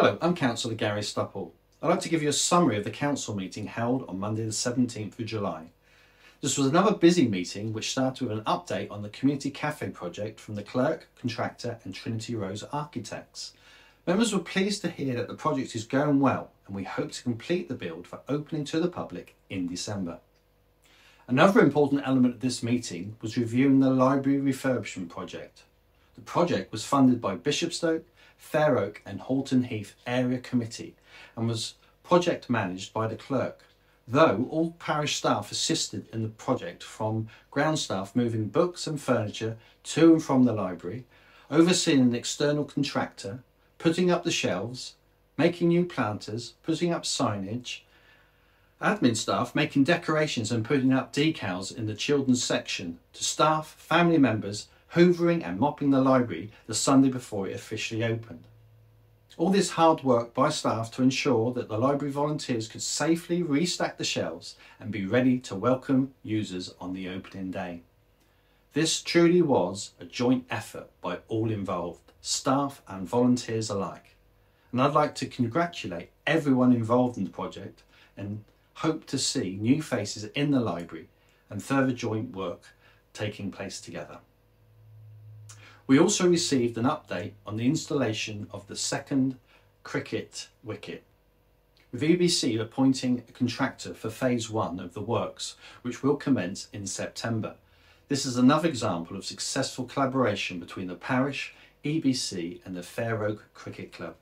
Hello, I'm Councillor Gary Stupple. I'd like to give you a summary of the council meeting held on Monday the 17th of July. This was another busy meeting which started with an update on the Community Cafe project from the clerk, contractor and Trinity Rose Architects. Members were pleased to hear that the project is going well and we hope to complete the build for opening to the public in December. Another important element of this meeting was reviewing the library refurbishment project. The project was funded by Bishopstoke, Fair Oak and Horton Heath Area Committee and was project managed by the clerk though all parish staff assisted in the project from ground staff moving books and furniture to and from the library, overseeing an external contractor, putting up the shelves, making new planters, putting up signage, admin staff making decorations and putting up decals in the children's section, to staff, family members, hoovering and mopping the library the Sunday before it officially opened. All this hard work by staff to ensure that the library volunteers could safely restack the shelves and be ready to welcome users on the opening day. This truly was a joint effort by all involved, staff and volunteers alike. And I'd like to congratulate everyone involved in the project and hope to see new faces in the library and further joint work taking place together. We also received an update on the installation of the second cricket wicket, with EBC appointing a contractor for phase one of the works, which will commence in September. This is another example of successful collaboration between the parish, EBC and the Fair Oak Cricket Club.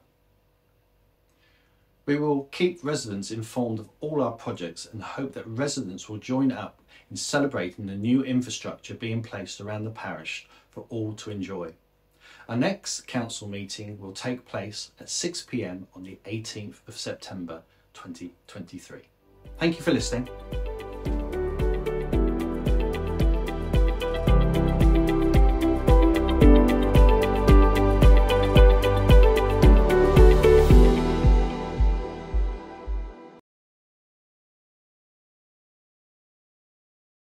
We will keep residents informed of all our projects and hope that residents will join up in celebrating the new infrastructure being placed around the parish for all to enjoy. Our next council meeting will take place at 6pm on the 18th of September 2023. Thank you for listening.